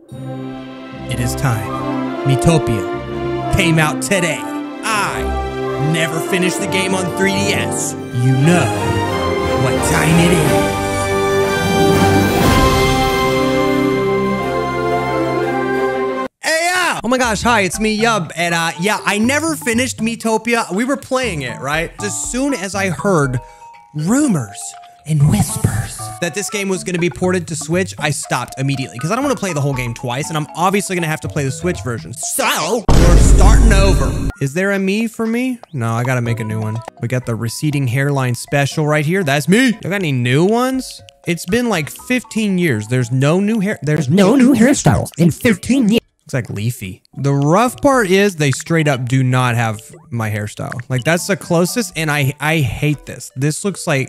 It is time. Miitopia came out today. I never finished the game on 3DS. You know what time it is. Oh my gosh, hi, it's me, Yub. And uh, yeah, I never finished Miitopia. We were playing it, right? As soon as I heard rumors and whispers that this game was going to be ported to Switch, I stopped immediately because I don't want to play the whole game twice, and I'm obviously going to have to play the Switch version. So, we're starting over. Is there a Mii for me? No, I got to make a new one. We got the receding hairline special right here. That's me. You got any new ones? It's been like 15 years. There's no new hair. There's No new hairstyles in 15 years. Looks like Leafy. The rough part is they straight up do not have my hairstyle. Like that's the closest, and I I hate this. This looks like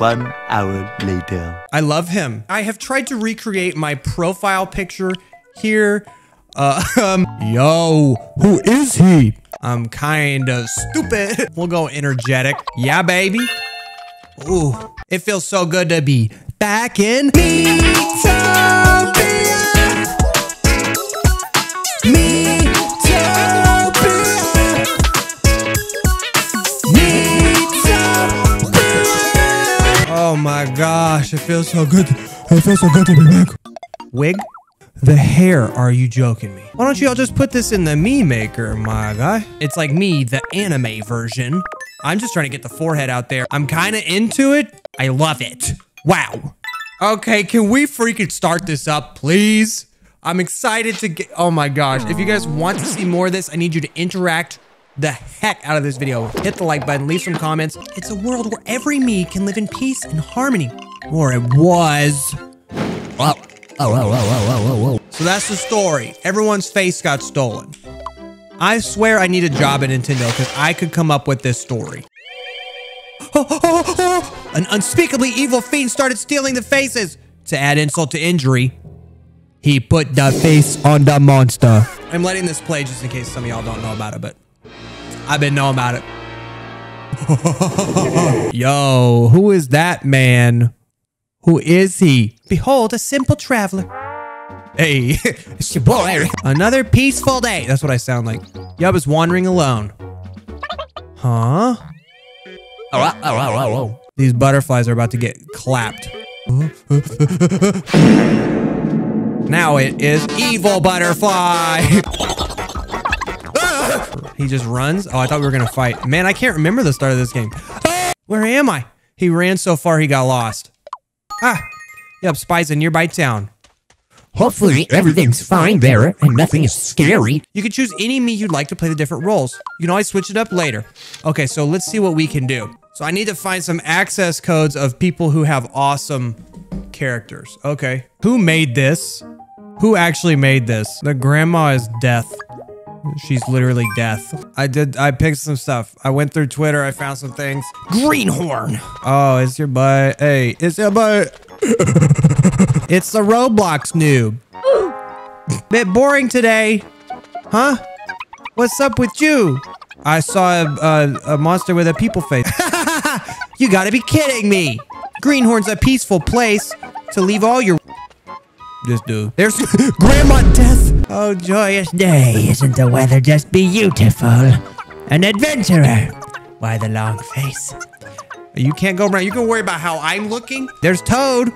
One hour later. I love him. I have tried to recreate my profile picture here. Uh, um, yo, who is he? I'm kind of stupid. We'll go energetic. Yeah, baby. Ooh, it feels so good to be back in. Miitopia. Gosh, it feels so good. It feels so good to be back. Wig? The hair, are you joking me? Why don't y'all just put this in the Mii Maker, my guy? It's like me, the anime version. I'm just trying to get the forehead out there. I'm kind of into it. I love it. Wow. Okay, can we freaking start this up, please? I'm excited to get, oh my gosh. If you guys want to see more of this, I need you to interact the heck out of this video. Hit the like button, leave some comments. It's a world where every Mii can live in peace and harmony. Or it was. Oh, oh, oh, oh, oh, oh, oh. So that's the story. Everyone's face got stolen. I swear I need a job at Nintendo because I could come up with this story. An unspeakably evil fiend started stealing the faces. To add insult to injury, he put the face on the monster. I'm letting this play just in case some of y'all don't know about it, but I've been knowing about it. Yo, who is that man? Who is he? Behold, a simple traveler. Hey, It's your boy, Eric. another peaceful day. That's what I sound like. Yub is wandering alone. Huh? Oh, oh, oh, oh, oh, oh. These butterflies are about to get clapped. now it is evil butterfly. He just runs. Oh, I thought we were gonna fight. Man, I can't remember the start of this game. Where am I? He ran so far he got lost. Ah, yep, spies a nearby town. Hopefully everything's fine there and nothing is scary. You can choose any Mii you'd like to play the different roles. You can always switch it up later. Okay, so let's see what we can do. So I need to find some access codes of people who have awesome characters. Okay. Who made this? Who actually made this? The grandma is death. She's literally death. I did, I picked some stuff. I went through Twitter, I found some things. Greenhorn. Oh, it's your butt. Hey, it's your butt. it's the Roblox noob. Bit boring today. Huh? What's up with you? I saw a, a, a monster with a people face. you gotta be kidding me. Greenhorn's a peaceful place to leave all your... This dude. There's Grandma Death. Oh, joyous day. Isn't the weather just beautiful? An adventurer. Why the long face? You can't go around. You can worry about how I'm looking. There's Toad.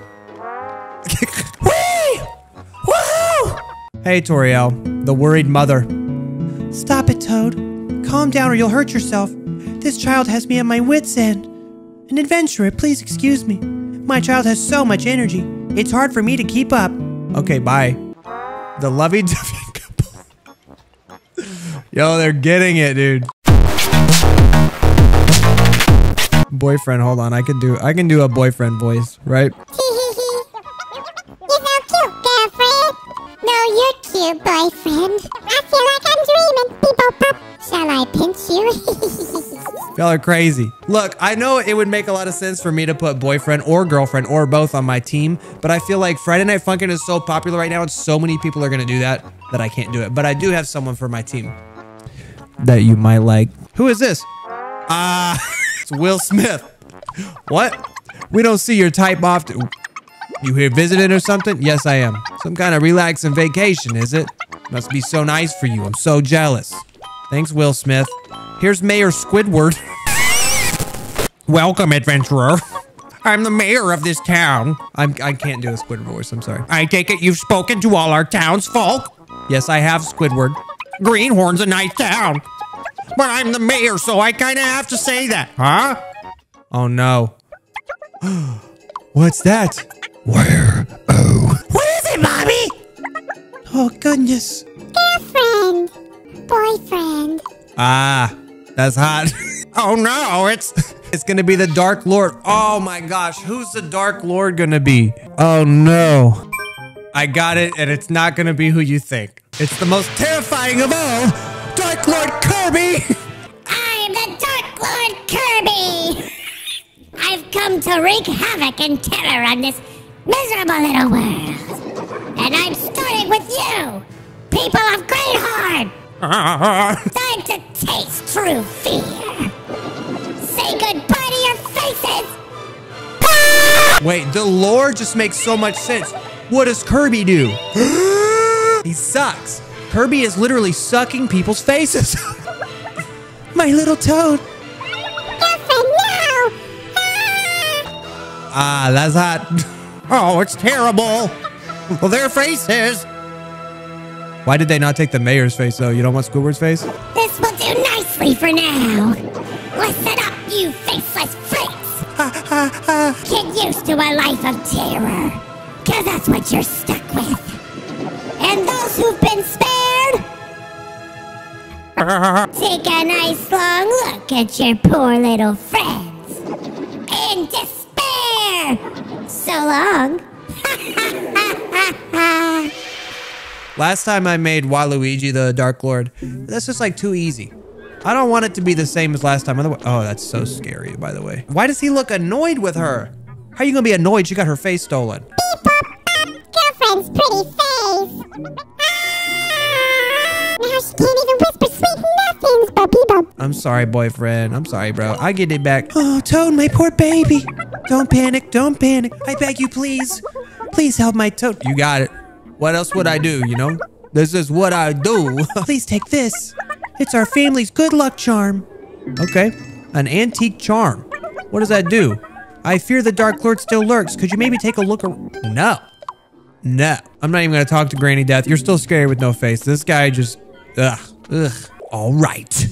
Whee! Woohoo! Hey, Toriel, the worried mother. Stop it, Toad. Calm down or you'll hurt yourself. This child has me at my wit's end. An adventurer, please excuse me. My child has so much energy. It's hard for me to keep up. Okay, bye. The lovey-dovey couple. Yo, they're getting it, dude. Boyfriend, hold on. I can do I can do a boyfriend voice, right? You're so cute, girlfriend. No, you're cute, boyfriend. I feel like I'm dreaming. People pop. Shall I pinch you? Y'all are crazy. Look, I know it would make a lot of sense for me to put boyfriend or girlfriend or both on my team, but I feel like Friday Night Funkin' is so popular right now and so many people are gonna do that that I can't do it. But I do have someone for my team that you might like. Who is this? Ah, it's Will Smith. What? We don't see your type often. You here visiting or something? Yes, I am. Some kind of relaxing vacation, is it? Must be so nice for you. I'm so jealous. Thanks, Will Smith. Here's Mayor Squidward. Welcome, adventurer. I'm the mayor of this town. I'm, I can't do a Squidward voice. I'm sorry. I take it you've spoken to all our townsfolk? Yes, I have, Squidward. Greenhorn's a nice town. But I'm the mayor, so I kind of have to say that. Huh? Oh, no. What's that? Where? Oh. What is it, Mommy? Oh, goodness. Girlfriend. Boyfriend. Ah, that's hot. oh no, it's it's gonna be the Dark Lord. Oh my gosh, who's the Dark Lord gonna be? Oh no. I got it, and it's not gonna be who you think. It's the most terrifying of all, Dark Lord Kirby! I'm the Dark Lord Kirby. I've come to wreak havoc and terror on this miserable little world. And I'm starting with you, people of Greenhorn. Time to taste true fear. Say goodbye to your faces. Wait, the lore just makes so much sense. What does Kirby do? he sucks. Kirby is literally sucking people's faces. my little toad. Ah. Ah, that's hot. Oh, it's terrible. Well, their faces. Why did they not take the mayor's face, though? You don't want Squidward's face? This will do nicely for now. Listen up, you faceless freaks. Get used to a life of terror, cause that's what you're stuck with. And those who've been spared, take a nice long look at your poor little friends. In despair. So long. Last time I made Waluigi the Dark Lord, that's just like too easy. I don't want it to be the same as last time. Otherwise, oh, that's so scary, by the way. Why does he look annoyed with her? How are you gonna be annoyed? She got her face stolen. Girlfriend's pretty face. Ah, now she can't even whisper sweet nothings, but people. I'm sorry, boyfriend. I'm sorry, bro. I get it back. Oh, Toad, my poor baby. Don't panic. Don't panic. I beg you, please. Please help my Toad. You got it. What else would I do, you know? This is what I do. please take this. It's our family's good luck charm. Okay. An antique charm. What does that do? I fear the Dark Lord still lurks. Could you maybe take a look? ar- No. No. I'm not even going to talk to Granny Death. You're still scary with no face. This guy just... Ugh. Ugh. All right.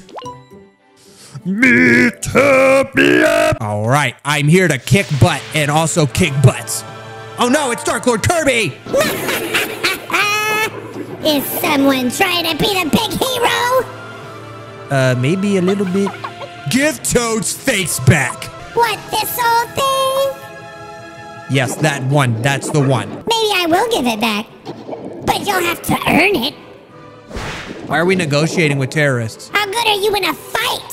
All right, I'm here to kick butt and also kick butts. Oh no, it's Dark Lord Kirby! Is someone trying to be the big hero? Uh, maybe a little bit. Give Toad's face back! What, this old thing? Yes, that one. That's the one. Maybe I will give it back. But you'll have to earn it. Why are we negotiating with terrorists? How good are you in a fight?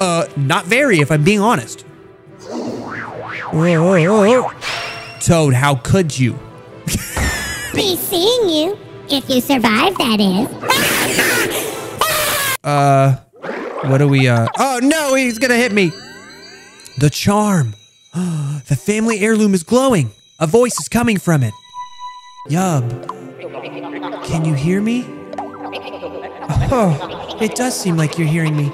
Uh, not very, if I'm being honest. Toad, how could you? Be seeing you. If you survive, that is. Uh, what do we, uh, oh no, he's gonna hit me. The charm. the family heirloom is glowing. A voice is coming from it. Yub. Can you hear me? Oh, it does seem like you're hearing me.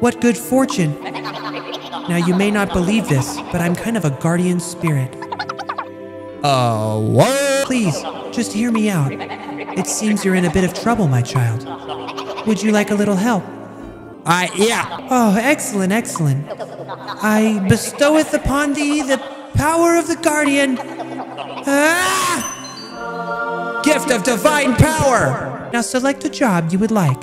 What good fortune. Now, you may not believe this, but I'm kind of a guardian spirit. Uh, what? Please, just hear me out. It seems you're in a bit of trouble, my child. Would you like a little help? I, yeah. Oh, excellent, excellent. I bestoweth upon thee the power of the guardian. Ah! Gift of divine power. Now select a job you would like.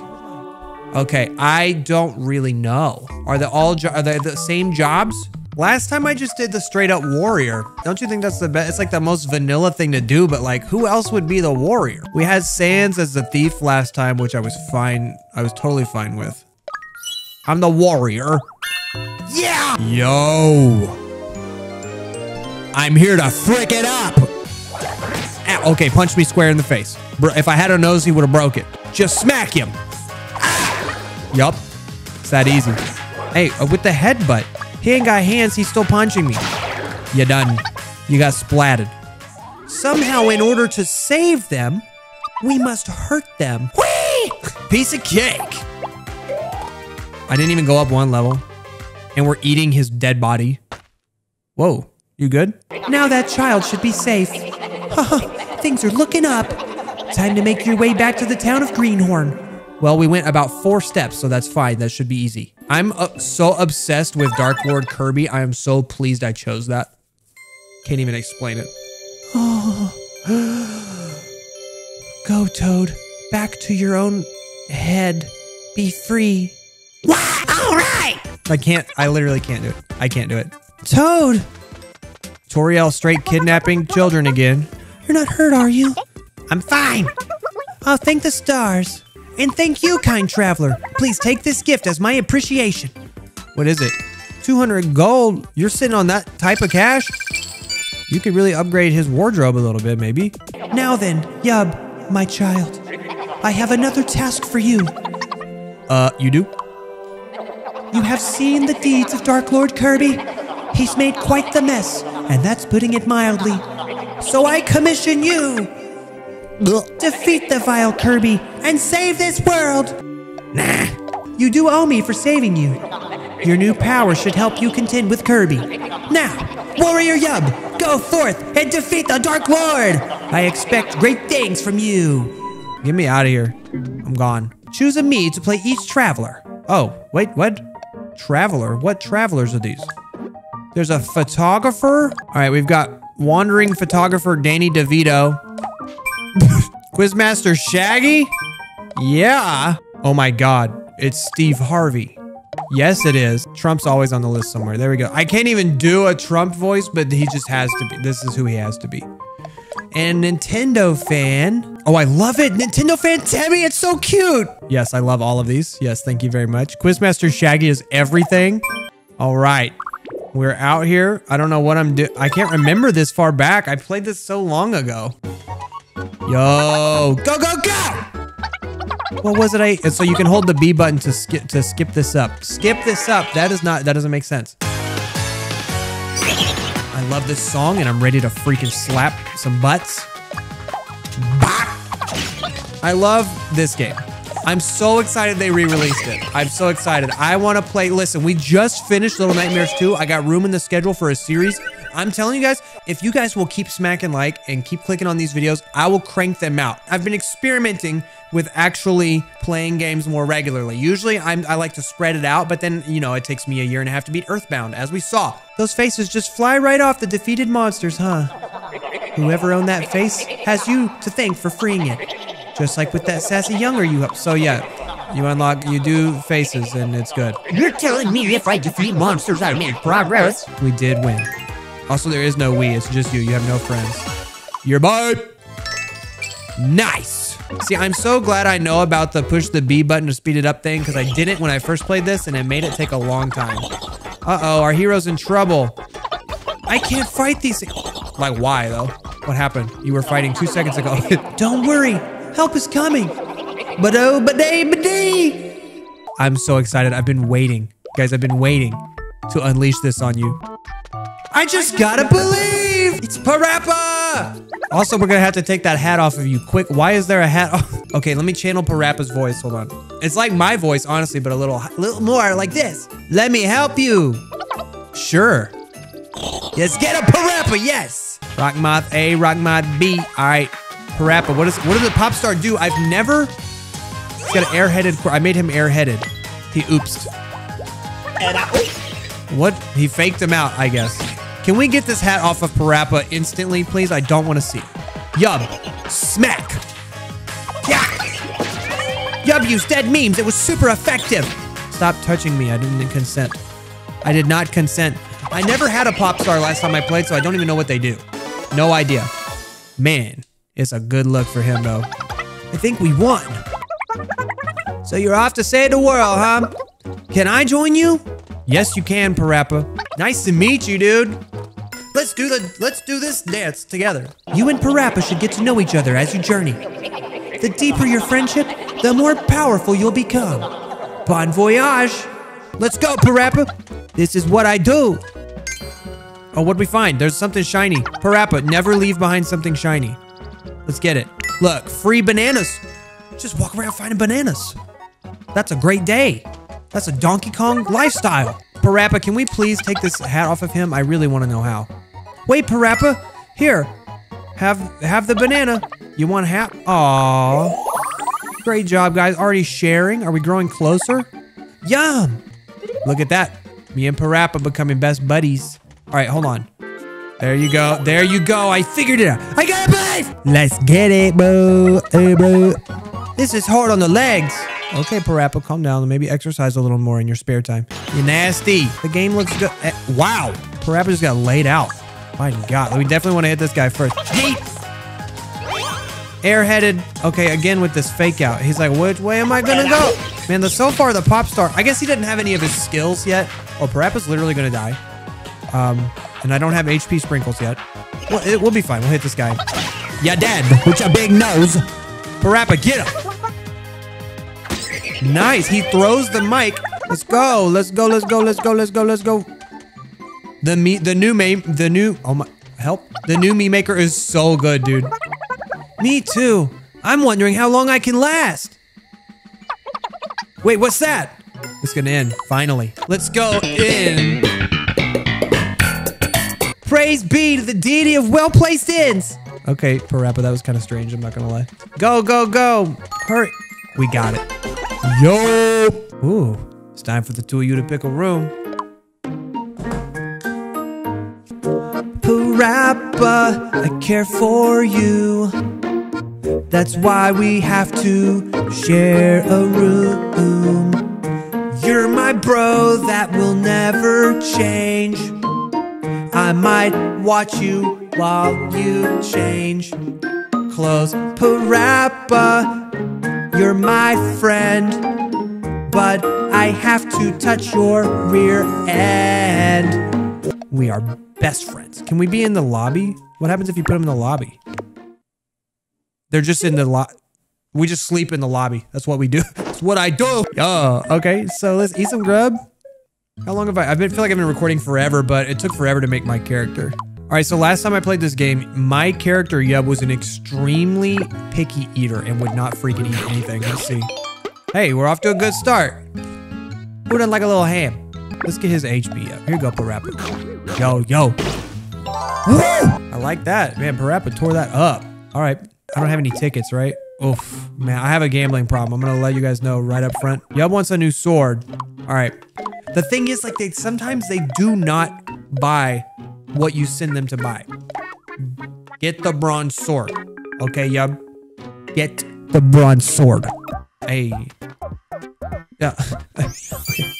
Okay, I don't really know. Are they all jo- are they the same jobs? Last time I just did the straight up warrior. Don't you think that's the best? It's like the most vanilla thing to do, but like who else would be the warrior? We had Sans as the thief last time, which I was fine. I was totally fine with. I'm the warrior. Yeah! Yo! I'm here to frick it up! Ow, okay, punch me square in the face. If I had a nose, he would have broke it. Just smack him. Yup. It's that easy. Hey, uh, with the headbutt. He ain't got hands, he's still punching me. You done. You got splatted. Somehow, in order to save them, we must hurt them. Whee! Piece of cake. I didn't even go up one level. And we're eating his dead body. Whoa, you good? Now that child should be safe. Things are looking up. Time to make your way back to the town of Greenhorn. Well, we went about four steps, so that's fine. That should be easy. I'm uh, so obsessed with Dark Lord Kirby. I am so pleased I chose that. Can't even explain it. Go, Toad. Back to your own head. Be free. All right. I can't. I literally can't do it. I can't do it. Toad! Toriel straight kidnapping children again. You're not hurt, are you? I'm fine. I'll thank the stars. And thank you, kind traveler. Please take this gift as my appreciation. What is it? 200 gold? You're sitting on that type of cash? You could really upgrade his wardrobe a little bit, maybe. Now then, Yub, my child. I have another task for you. Uh, you do? You have seen the deeds of Dark Lord Kirby. He's made quite the mess, and that's putting it mildly. So I commission you. Defeat the vile Kirby and save this world. Nah, you do owe me for saving you. Your new power should help you contend with Kirby. Now, Warrior Yub, go forth and defeat the Dark Lord. I expect great things from you. Get me out of here. I'm gone. Choose a Mii to play each traveler. Oh, wait, what? Traveler? What travelers are these? There's a photographer. All right, we've got wandering photographer Danny DeVito. Quizmaster Shaggy? Yeah. Oh my God, it's Steve Harvey. Yes, it is. Trump's always on the list somewhere. There we go. I can't even do a Trump voice, but he just has to be. This is who he has to be. And Nintendo fan. Oh, I love it. Nintendo fan Tammy, it's so cute. Yes, I love all of these. Yes, thank you very much. Quizmaster Shaggy is everything. All right. We're out here. I don't know what I'm doing. I can't remember this far back. I played this so long ago. Yo, go, go, go! What was it? I so you can hold the B button to skip to skip this up. Skip this up. That is not. That doesn't make sense. I love this song, and I'm ready to freaking slap some butts. Bop. I love this game. I'm so excited they re-released it. I'm so excited. I want to play. Listen, we just finished Little Nightmares 2. I got room in the schedule for a series. I'm telling you guys, if you guys will keep smacking like and keep clicking on these videos, I will crank them out. I've been experimenting with actually playing games more regularly. Usually I'm, I like to spread it out, but then, you know, it takes me a year and a half to beat Earthbound, as we saw. Those faces just fly right off the defeated monsters, huh? Whoever owned that face has you to thank for freeing it. Just like with that sassy younger you up. So yeah, you unlock, you do faces and it's good. You're telling me if I defeat monsters, I make progress? We did win. Also, there is no we. It's just you. You have no friends. Your boy. Nice. See, I'm so glad I know about the push the B button to speed it up thing because I didn't when I first played this and it made it take a long time. Uh-oh, our hero's in trouble. I can't fight these. Like, why, though? What happened? You were fighting two seconds ago. Don't worry. Help is coming. But oh, badee, badee. I'm so excited. I've been waiting. Guys, I've been waiting to unleash this on you. I just gotta believe! It's Parappa! Also, we're gonna have to take that hat off of you quick. Why is there a hat off? Okay, let me channel Parappa's voice. Hold on. It's like my voice, honestly, but a little, little more like this. Let me help you. Sure. Yes, get a Parappa, yes! Rockmoth A, Rockmoth B. All right, Parappa, what, is, what does the pop star do? I've never... He's got an air-headed... I made him air-headed. He oopsed. What? He faked him out, I guess. Can we get this hat off of Parappa instantly, please? I don't want to see it. Yub. Smack. Yeah. Yub used dead memes. It was super effective. Stop touching me. I didn't consent. I did not consent. I never had a pop star last time I played, so I don't even know what they do. No idea. Man, it's a good look for him, though. I think we won. So you're off to save the world, huh? Can I join you? Yes, you can, Parappa. Nice to meet you, dude. Let's do the let's do this dance together. You and Parappa should get to know each other as you journey. The deeper your friendship, the more powerful you'll become. Bon voyage. Let's go, Parappa. This is what I do. Oh, what'd we find? There's something shiny. Parappa, never leave behind something shiny. Let's get it. Look, free bananas. Just walk around finding bananas. That's a great day. That's a Donkey Kong lifestyle. Parappa, can we please take this hat off of him? I really want to know how. Wait, Parappa. Here. Have have the banana. You want hat? Aww. Great job, guys. Already sharing. Are we growing closer? Yum. Look at that. Me and Parappa becoming best buddies. All right, hold on. There you go. There you go. I figured it out. I got it, babe. Let's get it, bro. Hey, bro. This is hard on the legs. Okay, Parappa, calm down. and Maybe exercise a little more in your spare time. You're nasty. The game looks good. Eh, Wow. Parappa just got laid out. My God. We definitely want to hit this guy first. Yeet. Airheaded. Okay, again with this fake out. He's like, which way am I gonna go? Man, the so far the pop star. I guess he didn't have any of his skills yet. Oh, Parappa's literally gonna die. Um, and I don't have HP sprinkles yet. Well, it, we'll be fine. We'll hit this guy. Yeah, dead. With your big nose. Parappa, get him. Nice. He throws the mic. Let's go. Let's go. Let's go. Let's go. Let's go. Let's go. The Mii, the new Mii, the new. Oh my, help! The new Mii Maker is so good, dude. Me too. I'm wondering how long I can last. Wait, what's that? It's gonna end finally. Let's go in. Praise be to the deity of well-placed ends. Okay, Parappa, that was kind of strange. I'm not gonna lie. Go, go, go! Hurry! We got it. Yo! Ooh, it's time for the two of you to pick a room. I care for you. That's why we have to share a room. You're my bro that will never change. I might watch you while you change clothes. Parappa, you're my friend, but I have to touch your rear end. We are best friends. Can we be in the lobby? What happens if you put them in the lobby? They're just in the lo- We just sleep in the lobby. That's what we do. That's what I do. Oh, okay. So let's eat some grub. How long have I? I've been feel like I've been recording forever, but it took forever to make my character. All right, so last time I played this game, my character Yub was an extremely picky eater and would not freaking eat anything. Let's see. Hey, we're off to a good start. Who doesn't like a little ham? Let's get his HP up. Here you go, Parappa. Yo, yo. I like that. Man, Parappa tore that up. All right. I don't have any tickets, right? Oof. Man, I have a gambling problem. I'm going to let you guys know right up front. Yub wants a new sword. All right. The thing is, like, they sometimes they do not buy what you send them to buy. Get the bronze sword. Okay, Yub? Get the bronze sword. Hey. Yeah. okay.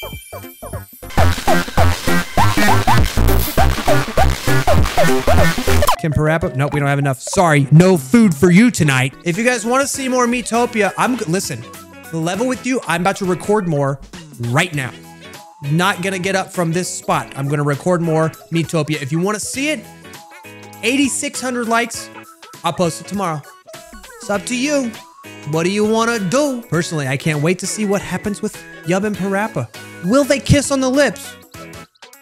Can Parappa? Nope, we don't have enough. Sorry, no food for you tonight. If you guys want to see more Miitopia, I'm listen. Level with you, I'm about to record more right now. Not gonna get up from this spot. I'm gonna record more Miitopia. If you want to see it, 8,600 likes. I'll post it tomorrow. It's up to you. What do you want to do? Personally, I can't wait to see what happens with Yub and Parappa. Will they kiss on the lips?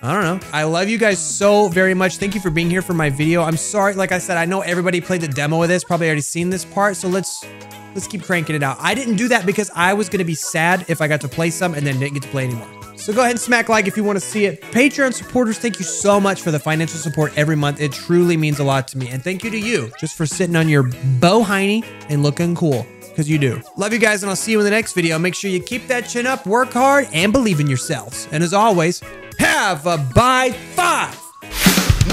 I don't know. I love you guys so very much. Thank you for being here for my video. I'm sorry, like I said, I know everybody played the demo of this, probably already seen this part, so let's let's keep cranking it out. I didn't do that because I was gonna be sad if I got to play some and then didn't get to play anymore. So go ahead and smack like if you want to see it. Patreon supporters, thank you so much for the financial support every month. It truly means a lot to me. And thank you to you just for sitting on your bow hiney and looking cool. Because you do. Love you guys, and I'll see you in the next video. Make sure you keep that chin up, work hard, and believe in yourselves. And as always, have a bye five.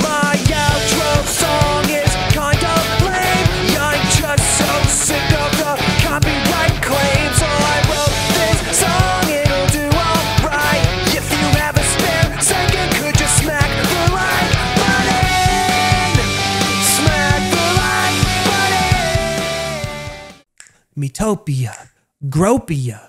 My outro song is kind of lame. I'm just so sick of the copyright claims. So I wrote this song, it'll do alright. If you have a spare second, could you smack the like button? Smack the like button. Miitopia. Gropia.